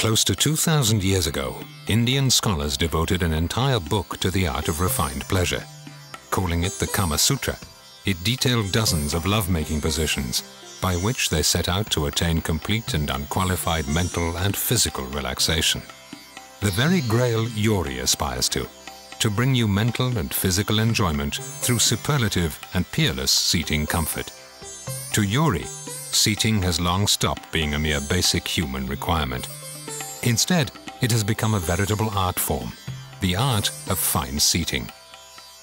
Close to 2,000 years ago, Indian scholars devoted an entire book to the art of refined pleasure. Calling it the Kama Sutra, it detailed dozens of love-making positions by which they set out to attain complete and unqualified mental and physical relaxation. The very grail JORI aspires to, to bring you mental and physical enjoyment through superlative and peerless seating comfort. To JORI, seating has long stopped being a mere basic human requirement. Instead, it has become a veritable art form, the art of fine seating.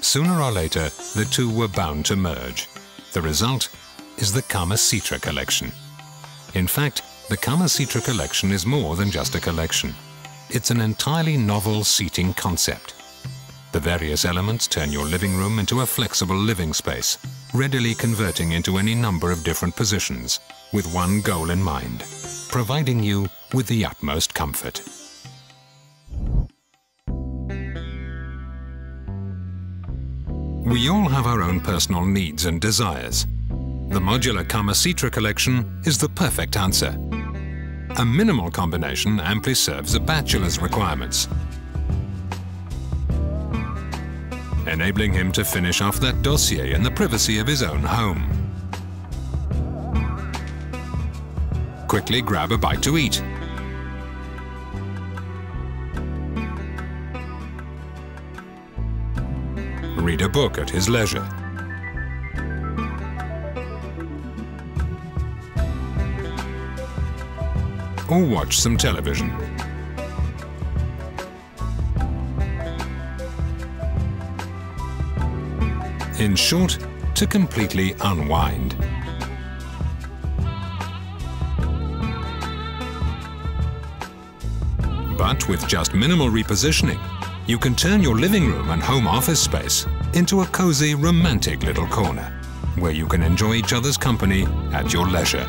Sooner or later, the two were bound to merge. The result is the Kama Sutra collection. In fact, the Kama Sutra collection is more than just a collection. It's an entirely novel seating concept. The various elements turn your living room into a flexible living space, readily converting into any number of different positions, with one goal in mind, providing you with the utmost comfort. We all have our own personal needs and desires. The modular Kama Sutra collection is the perfect answer. A minimal combination amply serves a bachelor's requirements, enabling him to finish off that dossier in the privacy of his own home. Quickly grab a bite to eat. Read a book at his leisure. Or watch some television. In short, to completely unwind. But with just minimal repositioning, you can turn your living room and home office space into a cozy, romantic little corner where you can enjoy each other's company at your leisure.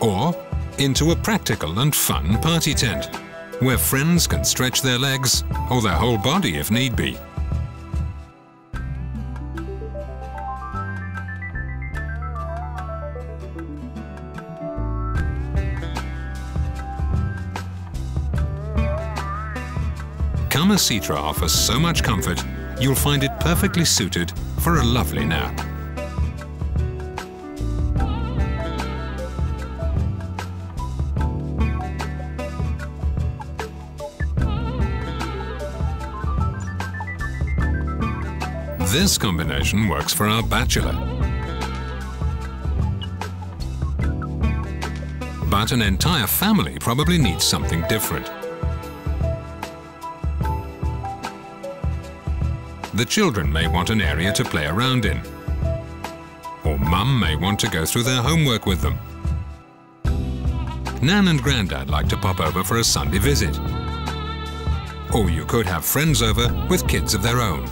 Or into a practical and fun party tent, where friends can stretch their legs or their whole body if need be. Kama Sutra offers so much comfort, you'll find it perfectly suited for a lovely nap. This combination works for our bachelor. But an entire family probably needs something different. The children may want an area to play around in. Or mum may want to go through their homework with them. Nan and Grandad like to pop over for a Sunday visit. Or you could have friends over with kids of their own.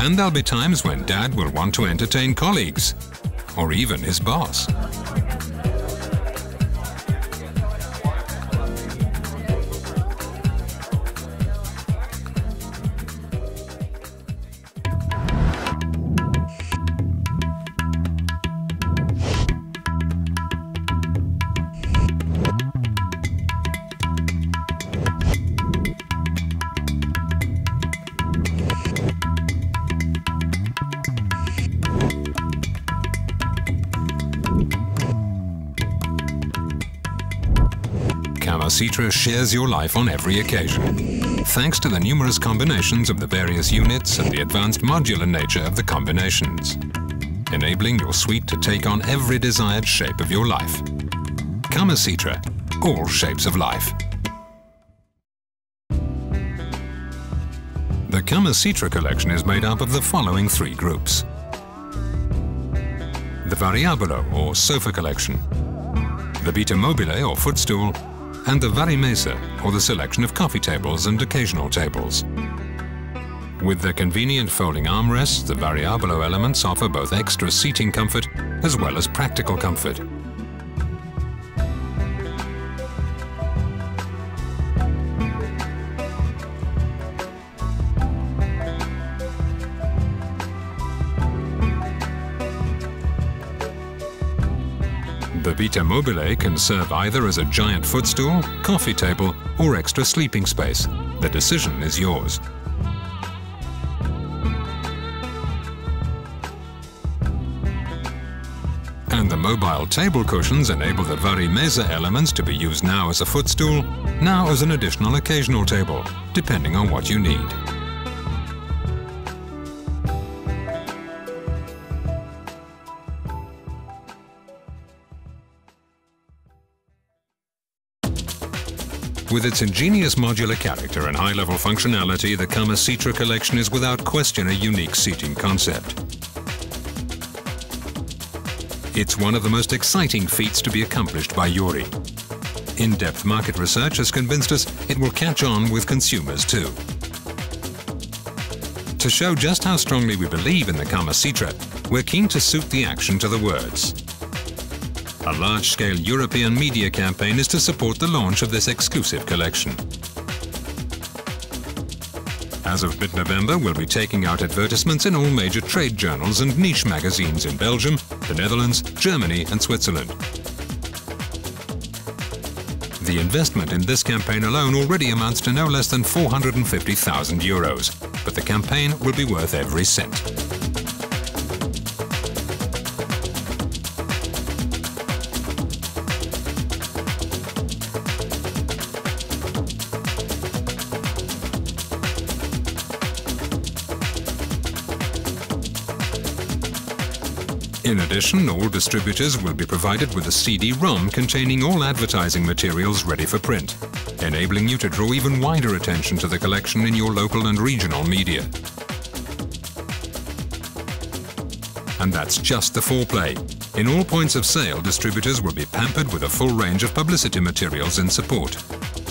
And there'll be times when Dad will want to entertain colleagues, or even his boss. Sutra shares your life on every occasion, thanks to the numerous combinations of the various units and the advanced modular nature of the combinations, enabling your suite to take on every desired shape of your life. Kama Sutra, all shapes of life. The Kama Sutra collection is made up of the following three groups. The Variabolo, or sofa collection, the Vita Mobile, or footstool, and the Varimesa, or the selection of coffee tables and occasional tables. With their convenient folding armrests, the Variabolo elements offer both extra seating comfort as well as practical comfort. The Vita Mobile can serve either as a giant footstool, coffee table or extra sleeping space. The decision is yours. And the mobile table cushions enable the Varimesa elements to be used now as a footstool, now as an additional occasional table, depending on what you need. With its ingenious modular character and high-level functionality, the Kama Sutra collection is without question a unique seating concept. It's one of the most exciting feats to be accomplished by JORI. In-depth market research has convinced us it will catch on with consumers too. To show just how strongly we believe in the Kama Sutra, we're keen to suit the action to the words. A large-scale European media campaign is to support the launch of this exclusive collection. As of mid-November, we'll be taking out advertisements in all major trade journals and niche magazines in Belgium, the Netherlands, Germany and Switzerland. The investment in this campaign alone already amounts to no less than 450,000 euros, but the campaign will be worth every cent. In addition, all distributors will be provided with a CD-ROM containing all advertising materials ready for print, enabling you to draw even wider attention to the collection in your local and regional media. And that's just the foreplay. In all points of sale, distributors will be pampered with a full range of publicity materials in support.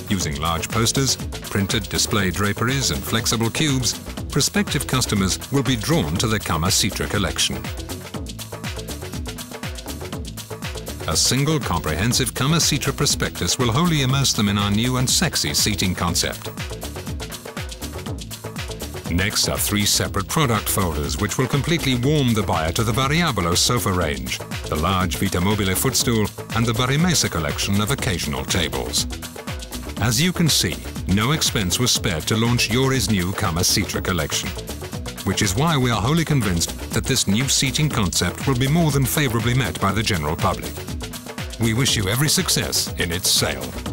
Using large posters, printed display draperies and flexible cubes, prospective customers will be drawn to the Kama Sutra collection. A single comprehensive Kama Sutra prospectus will wholly immerse them in our new and sexy seating concept. Next are three separate product folders which will completely warm the buyer to the Variabolo sofa range, the large Vita Mobile footstool and the Varimesa collection of occasional tables. As you can see, no expense was spared to launch JORI's new Kama Sutra collection, which is why we are wholly convinced that this new seating concept will be more than favourably met by the general public. We wish you every success in its sale.